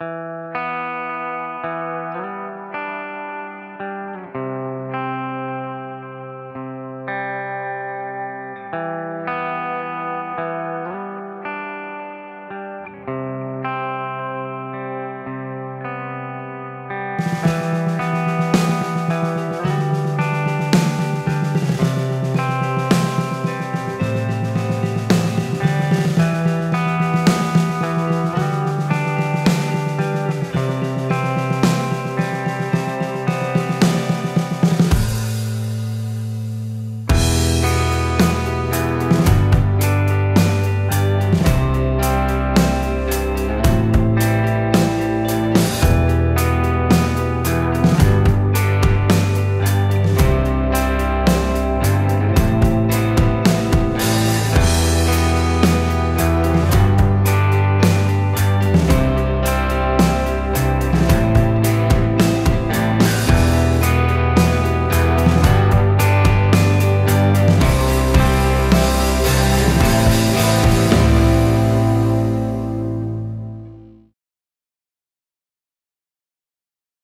Música